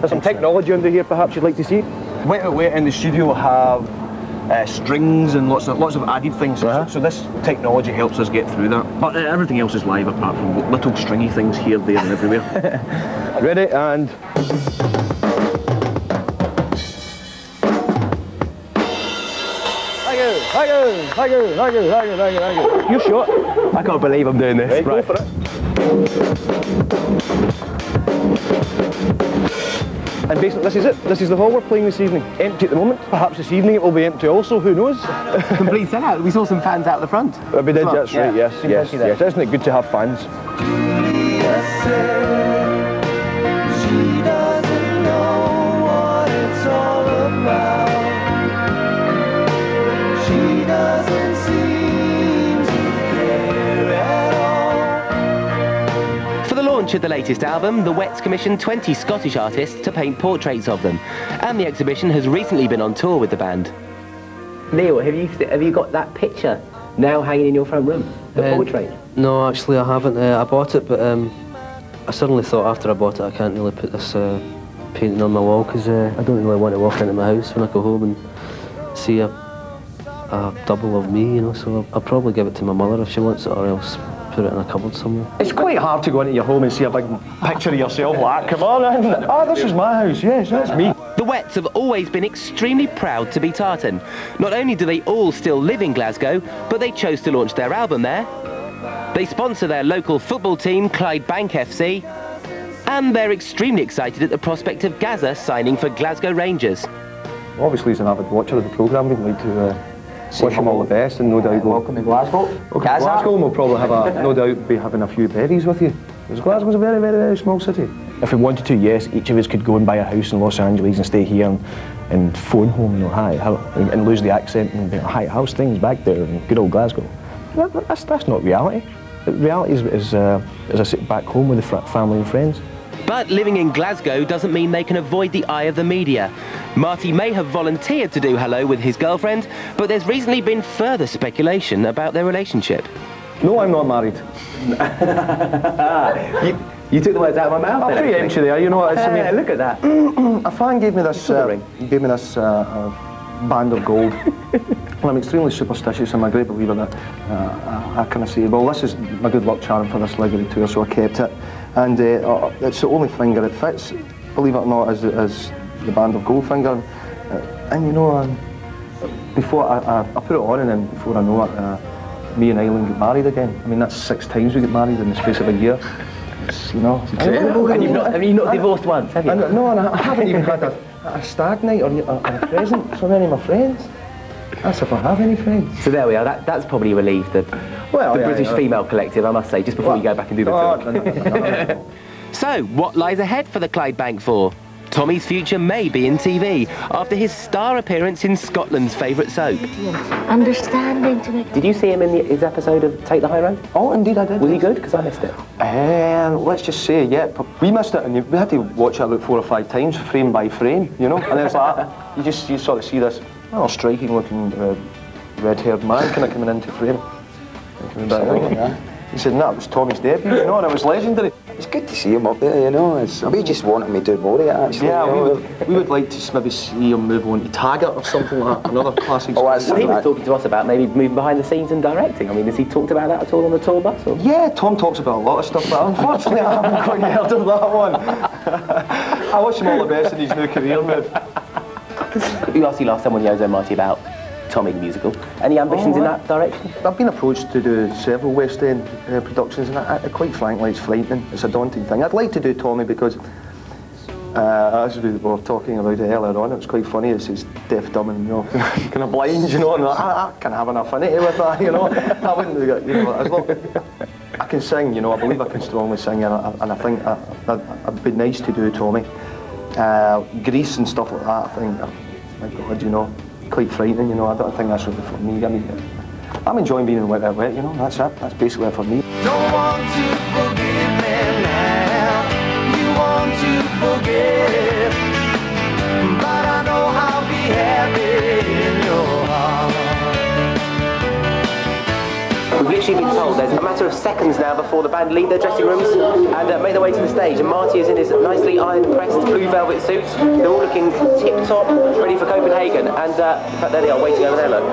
There's some technology under here perhaps you'd like to see? Out Wet in the studio have uh, strings and lots of lots of added things. Uh-huh. So, so this technology helps us get through that. But uh, everything else is live apart from little stringy things here, there, and everywhere. Ready and... Thank you, thank you, thank you, thank you, thank you, thank you, thank you. You're shot. I can't believe I'm doing this. Right, go for it. And basically this is it. This is the hall we're playing this evening. Empty at the moment. Perhaps this evening it will be empty also, who knows? Complete sellout. We saw some fans out the front. We did, that's Yeah. right, yes, yes, yes. Isn't it good to have fans? All. For the the latest album, the Wets commissioned 20 Scottish artists to paint portraits of them, and the exhibition has recently been on tour with the band. Neil, have you have you got that picture now hanging in your front room? The Uh, portrait. No, actually, I haven't. Uh, I bought it, but um, I suddenly thought after I bought it, I can't really put this uh, painting on my wall because uh, I don't really want to walk into my house when I go home and see a, a double of me, you know. So I'll, I'll probably give it to my mother if she wants it, or else put it in a cupboard somewhere. It's quite hard to go into your home and see a big picture of yourself like, come on in. Oh, this is my house, yes, that's me. The Wets have always been extremely proud to be Tartan. Not only do they all still live in Glasgow, but they chose to launch their album there. They sponsor their local football team, Clydebank FC, and they're extremely excited at the prospect of Gazza signing for Glasgow Rangers. Obviously, as an avid watcher of the programme, we'd like to uh, wish him all the best and no doubt we'll... Welcome to Glasgow. Okay, Glasgow, and we'll probably have a, no doubt be having a few berries with you. Because Glasgow's a very, very, very small city. If we wanted to, yes, each of us could go and buy a house in Los Angeles and stay here and, and phone home, you know, hi, how, and, and lose the accent and be, hi, how's things back there in good old Glasgow? That, that- that's, that's not reality. Reality is, is, uh, is I sit back home with the fr- family and friends. But living in Glasgow doesn't mean they can avoid the eye of the media. Marti may have volunteered to do hello with his girlfriend, but there's recently been further speculation about their relationship. No, I'm not married. You, you took the words out of my mouth. I'll then, preempt actually. you there, you know what? It's, I mean, Yeah, look at that. a fan gave me this, You saw the uh, ring. gave me this uh, uh, band of gold. and I'm extremely superstitious. And I'm a great believer that uh, I, I kind of say, well, this is my good luck charm for this Liggery tour, so I kept it. And uh, uh, it's the only finger it fits, believe it or not, is, is the band of gold finger. Uh, and you know, um, before I, I, I put it on, and then before I know it, uh, me and Eileen get married again. I mean, that's six times we get married in the space of a year. It's, you know, And you've not, have you not divorced once, have you? No, and I I haven't even had a, a stag night or, or a present from any of my friends. That's if I have any friends. So there we are. That, that's probably relieved the, Well, the yeah, British yeah. female collective, I must say, just before you go back and do the Oh, talk. no, no, no, no, no. So, what lies ahead for the Clydebank Four? Tommy's future may be in TV after his star appearance in Scotland's favourite soap. Understanding to make Did you see him in the, his episode of Take the High Road? Oh, indeed I did. Was he good? Because I missed it. Uh, let's just say, yeah, we missed it, and you- we had to watch it about four or five times, frame by frame, you know. And then it's like you just you sort of see this, oh, striking-looking uh, red-haired man kind of coming into frame. And coming back out. He said, "No, it was Tommy's debut, you know, and it was legendary." It's good to see him up there, you know. It's, we just wanted him to do more of it, actually. Yeah, you we would, we would like to maybe see him move on to Taggart or something like that, another classic. Oh, that's Well, he was talking to us about maybe moving behind the scenes and directing. I mean, has he talked about that at all on the tour bus? Or? Yeah, Tom talks about a lot of stuff, but unfortunately I haven't quite heard of that one. I wish him all the best in his new career move. You asked you last time on Ozone Marti about Tommy the musical. Any ambitions in Oh, that direction? I've been approached to do several West End uh, productions, and I, I, quite frankly, it's frightening. It's a daunting thing. I'd like to do Tommy because, uh, as we were talking about it earlier on, it was quite funny. It's, it's deaf, dumb, and you know, kind of blind, you know. And I, I can have an affinity with that, you know. I wouldn't, you know, as long. I can sing, you know. I believe I can strongly sing, and I, and I think I, it'd be nice to do Tommy. Uh, Grease and stuff like that. I think, oh, my God, you know, quite frightening. You know, I don't think that's really for me. I mean, I'm enjoying being in wet, wet. You know, that's it. That's basically it for me. Literally been told there's a matter of seconds now before the band leave their dressing rooms and uh, make their way to the stage. And Marti is in his nicely iron-pressed blue velvet suit. They're all looking tip-top, ready for Copenhagen. And uh, there they are, waiting over there, look.